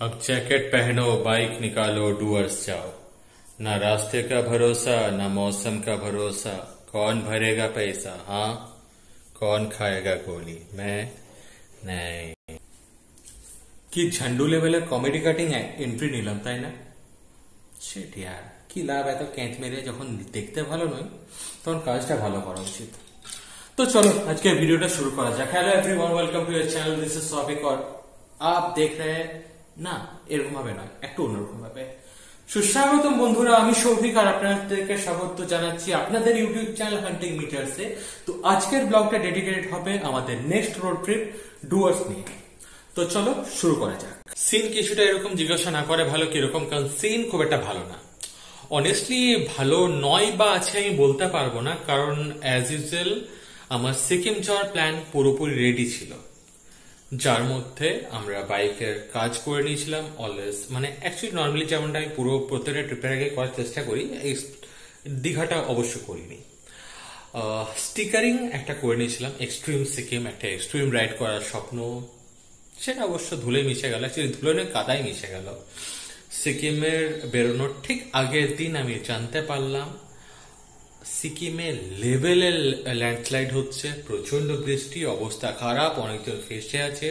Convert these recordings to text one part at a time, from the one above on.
अब जैकेट पहनो बाइक निकालो डूअर्स जाओ ना रास्ते का भरोसा ना मौसम का भरोसा कौन भरेगा पैसा हाँ कौन खाएगा गोली मैं नहीं কি ঝান্ডু লেভেলের কমেডি কাটিং এন্ট্রি নিলাম তাই না সেট ইয়ার কি লাভ এত ক্যাঁচ মেরে যখন দেখতে ভালো নয় তখন কাজটা ভালো করা উচিত তো চলো আজকে ভিডিওটা শুরু করা যাক hello everyone welcome to your channel this is Shafiq और आप देख रहे हैं না, এরকম ভাবে নয়, একটু অন্যরকম ভাবে। সুস্বাগতম বন্ধুরা, আমি সৌভিক আর আপনাদেরকে স্বাগত জানাচ্ছি আপনাদের ইউটিউব চ্যানেল হান্টিং মিটার্সে তো আজকের ব্লগটা ডেডিকেটেড হবে আমাদের নেক্সট রোড ট্রিপ ডুয়ার্স নিয়ে। তো চলো শুরু করা যাক। সিন কিছুটা এরকম জিজ্ঞাসা না করে ভালো কীরকম, কারণ সিন খুব একটা ভালো না। অনেস্টলি ভালো নয় বা আছে আমি বলতে পারব না, কারণ অ্যাজ ইউজুয়াল আমার সিকিম যাওয়ার প্ল্যান পুরোপুরি রেডি ছিল। যার মধ্যে আমরা বাইকের কাজ করে নিয়েছিলাম অলওয়েজ মানে অ্যাকচুয়ালি নর্মালি যেমনটা আমি পুরো প্রত্যেকটা ট্রিপের আগে করার চেষ্টা করি, এই দীঘাটা অবশ্য করিনি। স্টিকারিং একটা করে নিয়েছিলাম এক্সট্রিম সিকিম একটা এক্সট্রিম রাইড করার স্বপ্ন। সেটা অবশ্য ধুলে মিশে গেল অ্যাকচুয়ালি ধুলে নয়, কাদায় মিশে গেল। সিকিমের বেরোনোর ঠিক আগের দিন আমি জানতে পারলাম সিকিমে লেভেলের ল্যান্ডস্লাইড হচ্ছে প্রচণ্ড বৃষ্টি, অবস্থা খারাপ অনেকজন ফেসে আছে,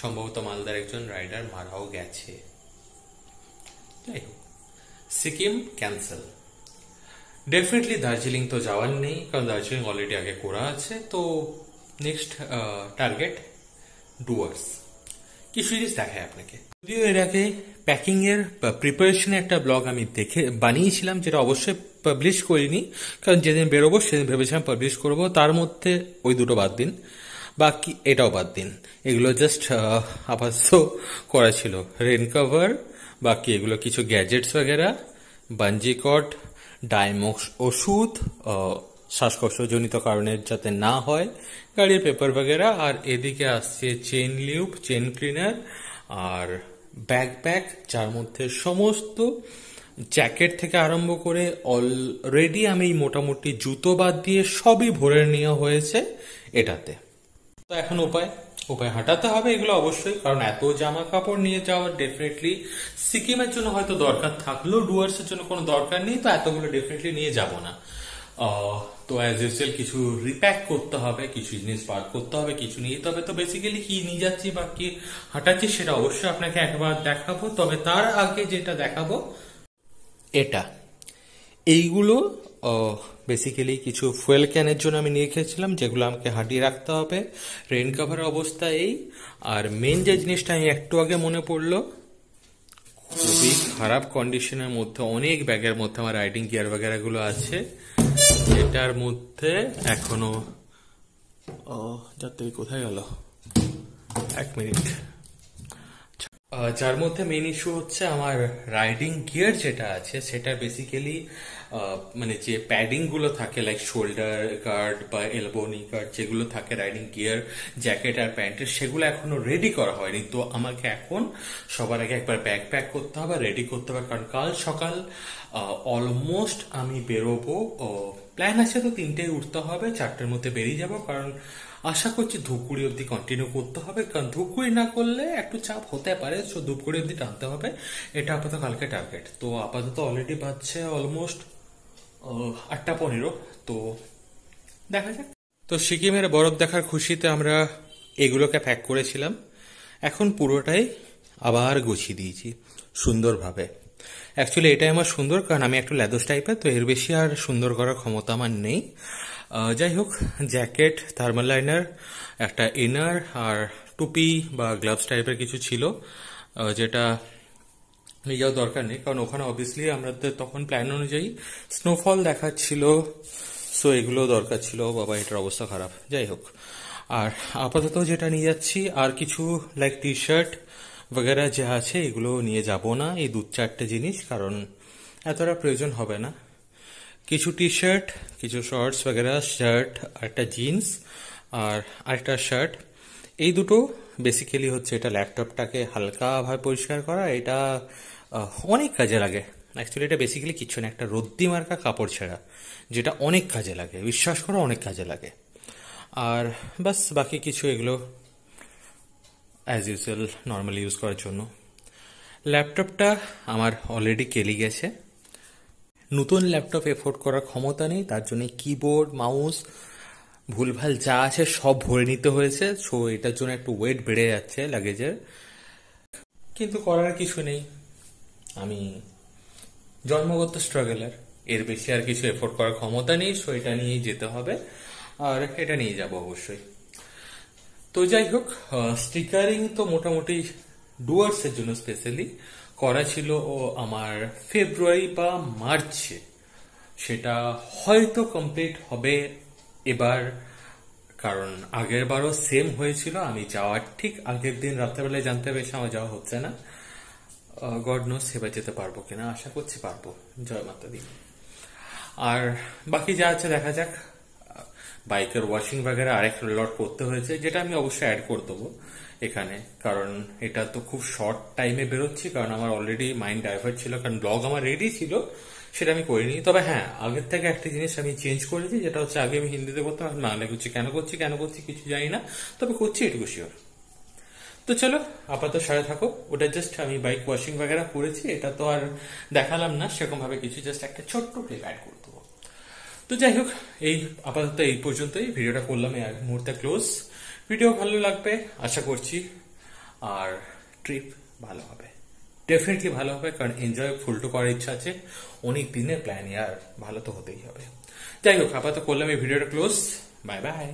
সম্ভবত মালদার একজন রাইডার মারাও গেছে। যাই হোক, সিকিম ক্যান্সেল ডেফিনেটলি দার্জিলিং তো যাওয়ার নেই, কারণ দার্জিলিং অলরেডি আগে করা আছে, তো নেক্সট টার্গেট ডুয়ার্স কিছু জিনিস দেখায় আপনাকে। যদিও এর আগে প্যাকিংয়ের প্রিপারেশনে একটা ব্লগ আমি দেখে, বানিয়েছিলাম, যেটা অবশ্যই পাবলিশ করিনি। কারণ যেদিন বেরোবো, সেদিন ভেবেছিলাম পাবলিশ করব। তার মধ্যে ওই দুটো বাদ দিন। বাকি এটাও বাদ দিন। এগুলো জাস্ট আপাতত করা ছিল। রেন কভার বাকি এগুলো কিছু গ্যাজেটস বগেরা বাঞ্জি কট ডায়মক্স ওষুধ শ্বাসকষ্টজনিত কারণে যাতে না হয়, গাড়ির পেপার বগেরা আর এদিকে আসছে চেন লিউপ চেন ক্লিনার আর ব্যাকপ্যাক যার মধ্যে সমস্ত জ্যাকেট থেকে আরম্ভ করে অলরেডি আমি মোটামুটি জুতো বাদ দিয়ে সবই ভরে নেওয়া হয়েছে এটাতে। তো এখন উপায় উপায় হাঁটাতে হবে এগুলো অবশ্যই, কারণ এত জামা কাপড় নিয়ে যাওয়ার ডেফিনেটলি সিকিমের জন্য হয়তো দরকার, থাকলেও ডুয়ার্স এর জন্য কোনো দরকার নেই, তো এতগুলো ডেফিনেটলি নিয়ে যাব না। তো অ্যাজ ইউজুয়াল কিছু রিপ্যাক করতে হবে, কিছু জিনিস পার্ক করতে হবে, কিছু নিয়ে। তবে তো বেসিক্যালি কি নিয়ে যাচ্ছি বা কি হাঁটাচ্ছি সেটা অবশ্যই আপনাকে একবার দেখাবো। তবে তার আগে যেটা দেখাবো, এটা। এইগুলো বেসিক্যালি কিছু ফুয়েল ক্যানের জন্য আমি নিয়ে খেয়েছিলাম, যেগুলো আমাকে হাঁটিয়ে রাখতে হবে। রেন কভার অবস্থা এই। আর মেন যে জিনিসটা আমি একটু আগে মনে পড়ল, খুবই খারাপ কন্ডিশনের মধ্যে, অনেক ব্যাগের মধ্যে আমার রাইডিং গিয়ার বাগেরাগুলো আছে। এটার মধ্যে এখনও ও যাতে কোথায় গেল? এক মিনিট। যার মধ্যে মেন ইস্যু হচ্ছে আমার রাইডিং গিয়ার যেটা আছে সেটা বেসিক্যালি মানে যে প্যাডিংগুলো থাকে লাইক শোল্ডার গার্ড বা এলবো নি গার্ড যেগুলো থাকে রাইডিং গিয়ার জ্যাকেট আর প্যান্টের সেগুলো এখনও রেডি করা হয়নি। তো আমাকে এখন সবার আগে একবার ব্যাগ প্যাক করতে হবে রেডি করতে হবে। কারণ কাল সকাল অলমোস্ট আমি বেরোবো প্ল্যান আছে তো তিনটেই উঠতে হবে, চারটের মধ্যে বেরিয়ে যাব, কারণ আশা করছি ধূপগুড়ি অবধি কন্টিনিউ করতে হবে, কারণ ধূপগুড়ি না করলে একটু চাপ হতে পারে সো ধূপগুড়ি অবধি টানতে হবে। এটা আপাতত কালকে টার্গেট তো আপাতত অলরেডি বাজছে অলমোস্ট আটটা পনেরো, তো দেখা যাক। তো সিকিমের বরফ দেখার খুশিতে আমরা এগুলোকে প্যাক করেছিলাম। এখন পুরোটাই আবার গুছিয়ে দিয়েছি, সুন্দরভাবে। অ্যাকচুয়ালি এটাই আমার সুন্দর, কারণ আমি একটু ল্যাদোস টাইপের তো এর বেশি আর সুন্দর করার ক্ষমতা আমার নেই। যাই হোক জ্যাকেট থার্মাল লাইনার একটা ইনার আর টুপি বা গ্লাভস টাইপের কিছু ছিল যেটা নিয়ে যাওয়ার দরকার নেই, কারণ ওখানে অবভিয়াসলি আমাদের তখন প্ল্যান অনুযায়ী স্নোফল দেখাচ্ছিল সো এগুলো দরকার ছিল বাবা, এটার অবস্থা খারাপ। যাই হোক, আর আপাতত যেটা নিয়ে যাচ্ছি, আর কিছু লাইক টি শার্ট বগেরা যা আছে এগুলো নিয়ে যাব না এই দু চারটে জিনিস কারণ এতটা প্রয়োজন হবে না কিছু টি শার্ট কিছু শর্টস ভগেরা শার্ট একটা জিন্স আর আরেকটা শার্ট এই দুটো বেসিক্যালি হচ্ছে এটা ল্যাপটপটাকে হালকাভাবে পরিষ্কার করা। এটা অনেক কাজে লাগে। অ্যাকচুয়ালি এটা বেসিক্যালি কিছু না, একটা রদ্দি মার্কা কাপড় ছেঁড়া, যেটা অনেক কাজে লাগে। বিশ্বাস করো, অনেক কাজে লাগে। আর বাস বাকি কিছু এগুলো অ্যাজ ইউজুয়াল নর্মালি ইউজ করার জন্য। ল্যাপটপটা আমার অলরেডি কেলি গেছে। নতুন ল্যাপটপ এফোর্ড করার ক্ষমতা নেই, তার জন্য কিবোর্ড মাউস ভুলভাল যা আছে সব ভরে নিতে হয়েছে সো এটার জন্য একটু ওয়েট বেড়ে যাচ্ছে লাগেজের কিন্তু করার কিছু নেই। আমি জন্মগত স্ট্রাগলার এর বেশি আর কিছু এফোর্ড করার ক্ষমতা নেই সো এটা নিয়েই যেতে হবে। আর এটা নিয়ে যাব অবশ্যই। তো যাই হোক স্টিকারিং তো মোটামুটি ডুয়ার্সের জন্য স্পেশালি করা ছিল আমার ফেব্রুয়ারি বা মার্চে সেটা হয়তো কমপ্লিট হবে এবার, কারণ আগের বারও সেম হয়েছিল, আমি যাওয়ার ঠিক আগের দিন রাত্রেবেলায় জানতে পেরেছি, আমার যাওয়া হচ্ছে না। গড নোস এবার যেতে পারব কিনা, আশা করছি পারব। জয় মাতা দি আর বাকি যা আছে দেখা যাক। বাইকের ওয়াশিং বাগেরা আরেক লট করতে হয়েছে, যেটা আমি অবশ্যই অ্যাড করে দেবো এখানে। কারণ এটা তো খুব শর্ট টাইমে বেরোচ্ছি, কারণ আমার অলরেডি মাইন্ড ডাইভার্ট ছিল, কারণ ব্লগ আমার রেডি ছিল, সেটা আমি করিনি। তবে হ্যাঁ আগের থেকে একটা জিনিস আমি চেঞ্জ করেছি যেটা হচ্ছে আগে আমি হিন্দিতে করতাম বাংলা করছি, কেন করছি কেন করছি, কিছু জানি না, তবে করছি এটুকু শিওর তো চলো, আপাতত সাথে থাকো, ওটা জাস্ট আমি বাইক ওয়াশিং বাগেরা করেছি, এটা তো আর দেখালাম না সেরকম ভাবে কিছু জাস্ট একটা ছোট্ট ক্লিপ অ্যাড করে দেবো। তো যাই হোক, এই আপাতত এই পর্যন্তই। ভিডিওটা করলাম এই মুহূর্তে ক্লোজ ভিডিও ভালো লাগবে, আশা করছি। আর ট্রিপ ভালো হবে। ডেফিনেটলি ভালো হবে, কারণ এনজয় ফুলটো করার ইচ্ছা আছে। অনেক দিনের প্ল্যান ইয়ার। ভালো তো হতেই হবে। যাই হোক, আপাতত করলাম এই ভিডিওটা ক্লোজ বাই বাই